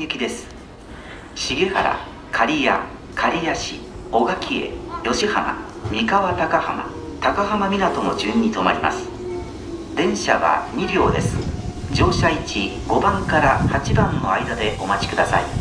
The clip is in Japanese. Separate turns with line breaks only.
行きです。重原刈谷刈谷市小垣へ吉浜三河高浜高浜港の順に停まります。電車は2両です。乗車位置5番から8番の間でお待ちください。